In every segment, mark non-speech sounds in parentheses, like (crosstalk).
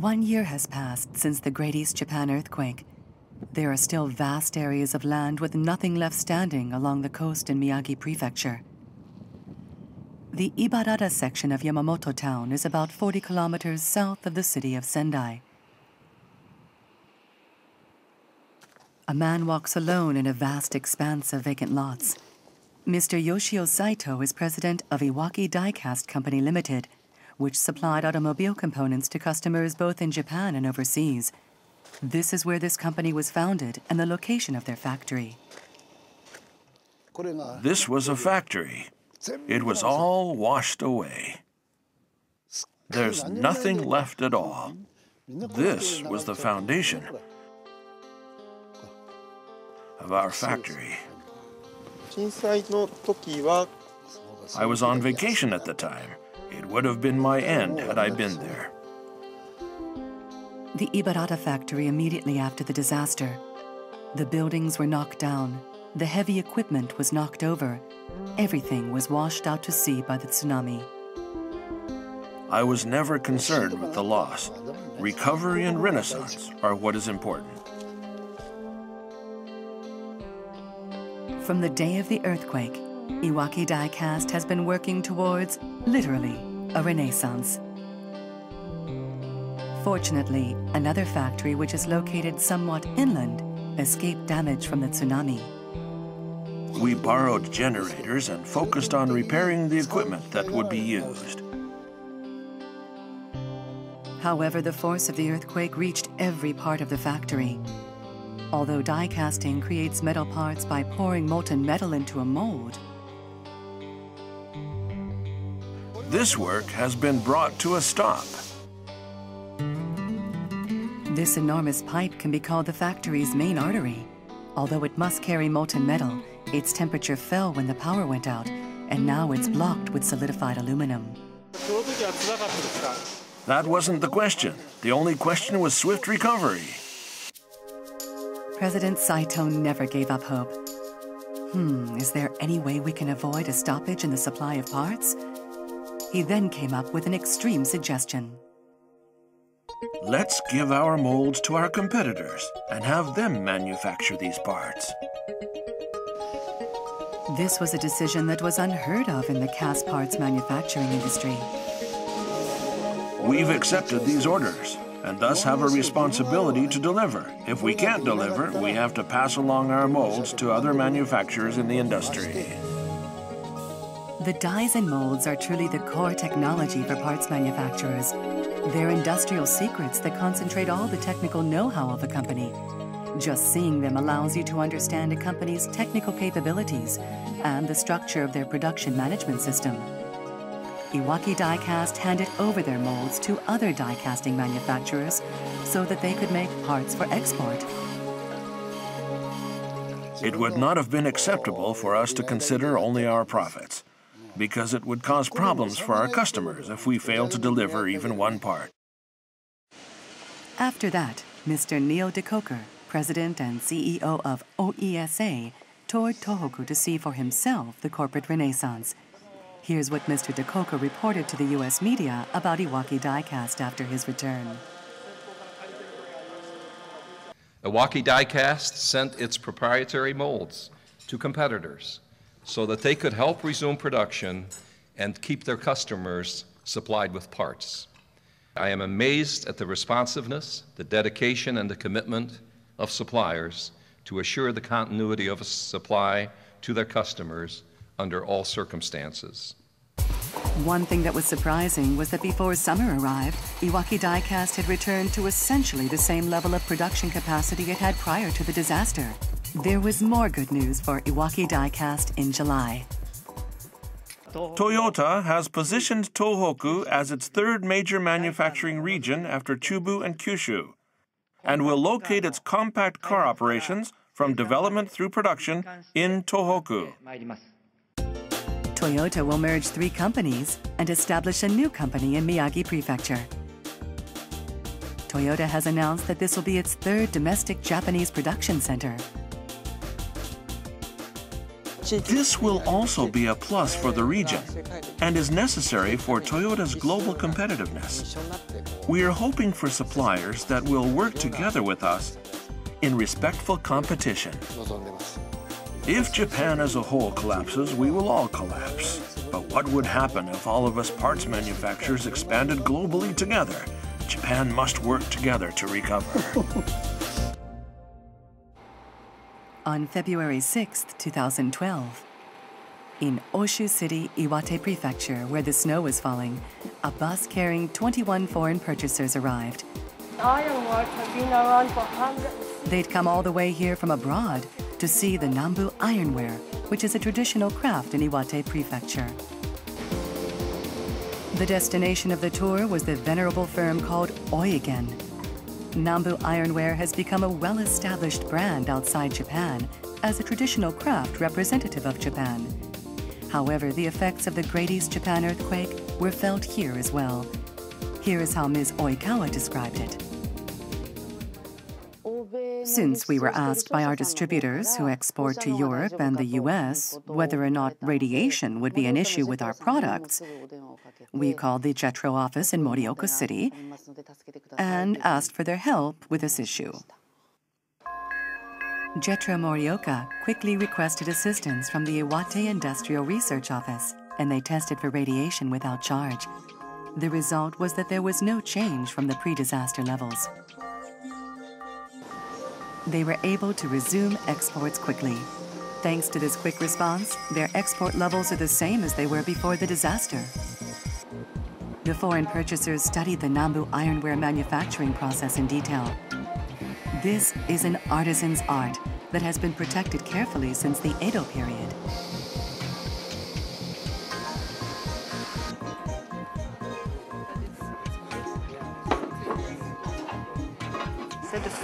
One year has passed since the Great East Japan earthquake. There are still vast areas of land with nothing left standing along the coast in Miyagi Prefecture. The Ibarada section of Yamamoto town is about 40 kilometers south of the city of Sendai. A man walks alone in a vast expanse of vacant lots. Mr. Yoshio Saito is president of Iwaki Diecast Company Limited, which supplied automobile components to customers both in Japan and overseas. This is where this company was founded and the location of their factory. This was a factory. It was all washed away. There's nothing left at all. This was the foundation of our factory. I was on vacation at the time. It would have been my end had I been there. The Ibarata factory immediately after the disaster. The buildings were knocked down, the heavy equipment was knocked over, everything was washed out to sea by the tsunami. I was never concerned with the loss. Recovery and renaissance are what is important. From the day of the earthquake, Iwaki Diecast has been working towards, literally, a renaissance. Fortunately, another factory which is located somewhat inland escaped damage from the tsunami. We borrowed generators and focused on repairing the equipment that would be used. However, the force of the earthquake reached every part of the factory. Although die casting creates metal parts by pouring molten metal into a mold, this work has been brought to a stop. This enormous pipe can be called the factory's main artery. Although it must carry molten metal, its temperature fell when the power went out, and now it's blocked with solidified aluminum. That wasn't the question. The only question was swift recovery. President Saito never gave up hope. Hmm, is there any way we can avoid a stoppage in the supply of parts? He then came up with an extreme suggestion. Let's give our molds to our competitors and have them manufacture these parts. This was a decision that was unheard of in the cast parts manufacturing industry. We've accepted these orders and thus have a responsibility to deliver. If we can't deliver, we have to pass along our molds to other manufacturers in the industry. The dies and molds are truly the core technology for parts manufacturers. They're industrial secrets that concentrate all the technical know-how of a company. Just seeing them allows you to understand a company's technical capabilities and the structure of their production management system. Iwaki Diecast handed over their molds to other die casting manufacturers so that they could make parts for export. It would not have been acceptable for us to consider only our profits because it would cause problems for our customers if we failed to deliver even one part. After that, Mr. Neil De Koker, president and CEO of OESA, toured Tohoku to see for himself the corporate renaissance. Here's what Mr. De Koker reported to the U.S. media about Iwaki Diecast after his return. Iwaki Diecast sent its proprietary molds to competitors so that they could help resume production and keep their customers supplied with parts. I am amazed at the responsiveness, the dedication, and the commitment of suppliers to assure the continuity of a supply to their customers under all circumstances. One thing that was surprising was that before summer arrived, Iwaki Diecast had returned to essentially the same level of production capacity it had prior to the disaster. There was more good news for Iwaki Diecast in July. Toyota has positioned Tohoku as its third major manufacturing region after Chubu and Kyushu, and will locate its compact car operations from development through production in Tohoku. Toyota will merge three companies and establish a new company in Miyagi Prefecture. Toyota has announced that this will be its third domestic Japanese production center. This will also be a plus for the region and is necessary for Toyota's global competitiveness. We are hoping for suppliers that will work together with us in respectful competition. If Japan as a whole collapses, we will all collapse. But what would happen if all of us parts manufacturers expanded globally together? Japan must work together to recover. (laughs) On February 6, 2012, in Oshu City, Iwate Prefecture, where the snow was falling, a bus carrying 21 foreign purchasers arrived. Ironwork has been around for hundreds. They'd come all the way here from abroad to see the Nambu ironware, which is a traditional craft in Iwate Prefecture. The destination of the tour was the venerable firm called Oigen. Nambu Ironware has become a well-established brand outside Japan as a traditional craft representative of Japan. However, the effects of the Great East Japan earthquake were felt here as well. Here is how Ms. Oikawa described it. Since we were asked by our distributors who export to Europe and the US whether or not radiation would be an issue with our products, we called the JETRO office in Morioka City and asked for their help with this issue. JETRO Morioka quickly requested assistance from the Iwate Industrial Research Office, and they tested for radiation without charge. The result was that there was no change from the pre disaster levels they were able to resume exports quickly. Thanks to this quick response, their export levels are the same as they were before the disaster. The foreign purchasers studied the Nambu ironware manufacturing process in detail. This is an artisan's art that has been protected carefully since the Edo period.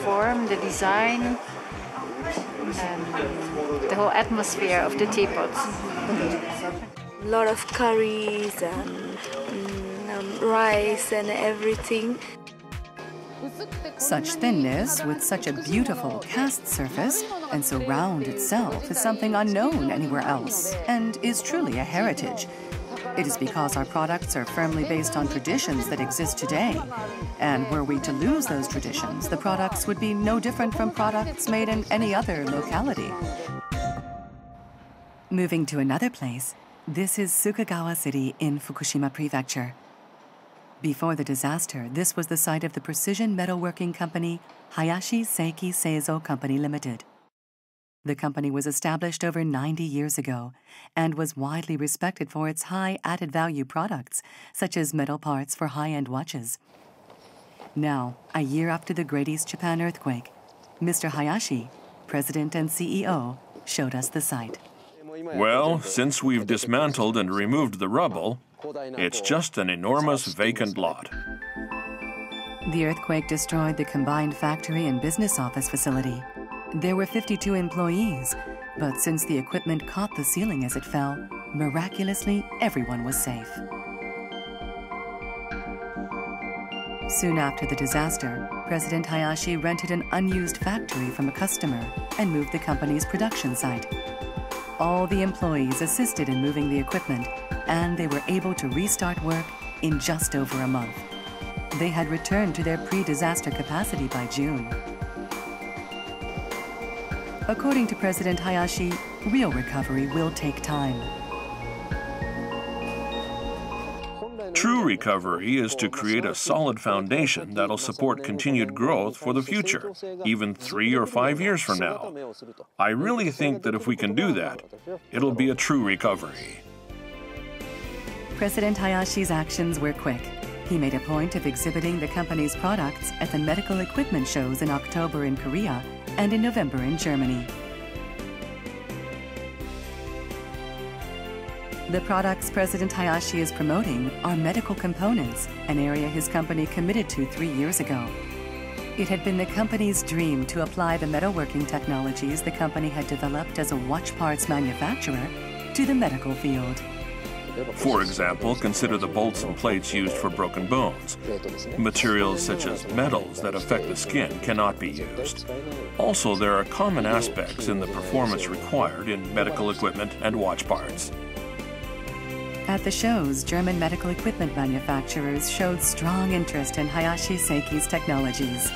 Form, the design, and the whole atmosphere of the teapots. A lot of curries and um, rice and everything. Such thinness with such a beautiful cast surface and so round itself is something unknown anywhere else and is truly a heritage it is because our products are firmly based on traditions that exist today. And were we to lose those traditions, the products would be no different from products made in any other locality. Moving to another place, this is Sukagawa City in Fukushima Prefecture. Before the disaster, this was the site of the precision metalworking company Hayashi Seiki Seizo Company Limited. The company was established over 90 years ago and was widely respected for its high added value products, such as metal parts for high end watches. Now, a year after the Great East Japan earthquake, Mr. Hayashi, president and CEO, showed us the site. Well, since we've dismantled and removed the rubble, it's just an enormous vacant lot. The earthquake destroyed the combined factory and business office facility there were 52 employees, but since the equipment caught the ceiling as it fell, miraculously everyone was safe. Soon after the disaster, President Hayashi rented an unused factory from a customer and moved the company's production site. All the employees assisted in moving the equipment, and they were able to restart work in just over a month. They had returned to their pre-disaster capacity by June. According to President Hayashi, real recovery will take time. True recovery is to create a solid foundation that'll support continued growth for the future, even three or five years from now. I really think that if we can do that, it'll be a true recovery. President Hayashi's actions were quick. He made a point of exhibiting the company's products at the medical equipment shows in October in Korea and in November in Germany. The products President Hayashi is promoting are medical components, an area his company committed to three years ago. It had been the company's dream to apply the metalworking technologies the company had developed as a watch parts manufacturer to the medical field. For example, consider the bolts and plates used for broken bones. Materials such as metals that affect the skin cannot be used. Also, there are common aspects in the performance required in medical equipment and watch parts. At the shows, German medical equipment manufacturers showed strong interest in Hayashi Seiki's technologies.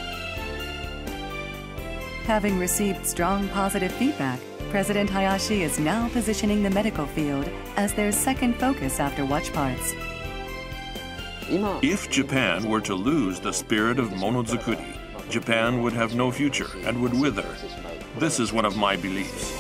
Having received strong positive feedback, President Hayashi is now positioning the medical field as their second focus after watch parts. If Japan were to lose the spirit of monozukuri, Japan would have no future and would wither. This is one of my beliefs.